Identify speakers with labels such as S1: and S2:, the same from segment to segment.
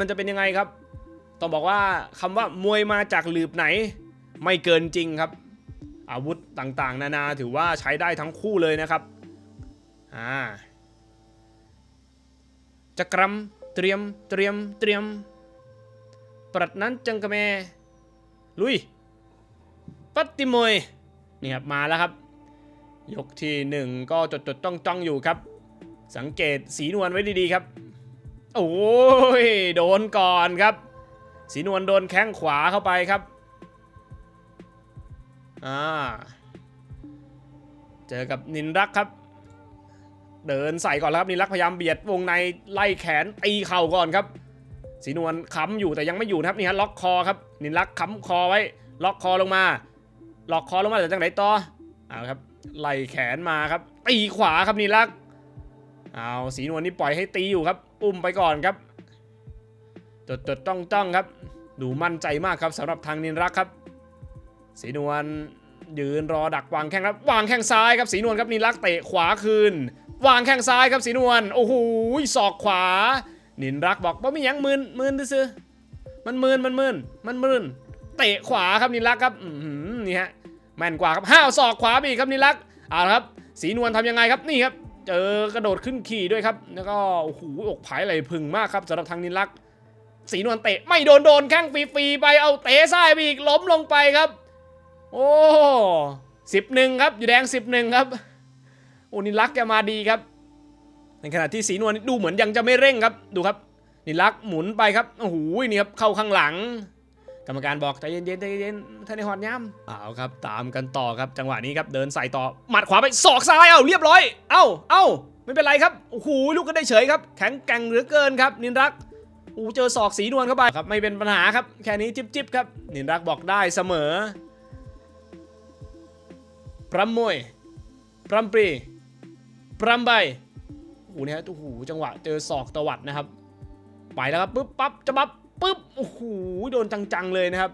S1: มันจะเป็นยังไงครับ ต้องบอกว่าคำว่ามวยมาจากหลืบไหน ไม่เกินจริงครับ อาวุธต่างๆ นานาถือว่าใช้ได้ทั้งคู่เลยนะครับอ่าจะกรำเตรียมเตรียมเตรียม ปรัดนั้นจังกะเมลุย ปัตติมวยนี่ครับมาแล้วครับ ยกที่หนึ่งก็จดจดจ้องจ้องอยู่ครับ สังเกตสีนวลไว้ดีๆครับ โอ้ยโดนก่อนครับสีนวลโดนแข้งขวาเข้าไปครับอ่าเจอกับนินรักครับ เดินใส่ก่อนแล้วครับนินรักพยายามเบียดวงในไล่แขนตีเข่าก่อนครับสีนวลค้ำอยู่แต่ยังไม่อยู่นะครับนี่ฮะล็อกคอครับนินรักค้ำคอไว้ ล็อกคอลงมา ล็อกคอลงมาจากจังไหนต่อเอาครับไล่แขนมาครับตีขวาครับนินรัก เอาสีนวลนี่ปล่อยให้ตีอยู่ครับอุ้มไปก่อนครับจดจดต้องต้องครับ ดูมั่นใจมากครับสำหรับทางนินรักครับ สีนวลยืนรอดักวางแข้งครับวางแข้งซ้ายครับสีนวลครับนินรักเตะขวาคืน วางแข้งซ้ายครับสีนวลโอ้โหศอกขวา นินรักบอกว่าไม่ยังมืนมืนซื้อมันมืนมันมืนมันมืนเตะขวาครับนินรักครับอือหือนี่ฮะแม่นกว่าครับห้าวศอกขวาอีกครับนินรักเอาละครับสีนวลทำยังไงครับนี่ครับ เจอกระโดดขึ้นขี่ด้วยครับ แล้วก็โอ้โหอกผายไหลพึงมากครับสำหรับทางนินลักษ์สีนวลเตะไม่โดนโดนแข้งฟรีๆไปเอาเตะซ้ายไปอีกล้มลงไปครับ โอ้สิบหนึ่งครับ อยู่แดงสิบหนึ่งครับโอ้นินลักษ์แกมาดีครับ ในขณะที่สีนวลดูเหมือนยังจะไม่เร่งครับดูครับนินลักษ์หมุนไปครับโอ้โหนี่ครับเข้าข้างหลัง กรรมการบอกใจเย็นๆใจเย็นๆท่านในหอดย่ำเอาครับ ตามกันต่อครับจังหวะนี้ครับเดินใส่ต่อหมัดขวาไปศอกซ้ายเอาเรียบร้อย เอ้าเอ้าไม่เป็นไรครับโอ้โหลูกก็ได้เฉยครับ แข็งแกร่งเหลือเกินครับ นินรักอ้เจอศอกสีนวลเข้าไปครับไม่เป็นปัญหาครับ แค่นี้จิบจิบครับ นินรักบอกได้เสมอพรำมวยพรำปรีพรำใบโอ้โหเนี่ยโอ้โหจังหวะเจอศอกตวัดนะครับ ไปแล้วครับปึ๊บปั๊บจะบับ ปึ๊บโอ้โหโดนจังๆเลยนะครับ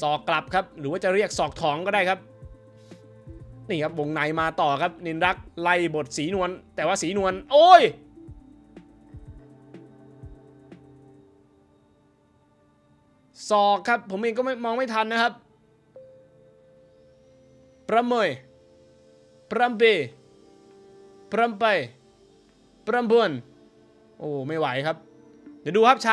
S1: ศอกกลับครับ หรือว่าจะเรียกศอกท้องก็ได้ครับ นี่ครับวงในมาต่อครับ นินรักไล่บทสีนวลแต่ว่าสีนวลโอ้ยศอกครับ ผมเองก็ไม่มองไม่ทันนะครับ ประเมยประเบประไปประบวนโอ้ ไม่ไหวครับ เดี๋ยวดูครับช้า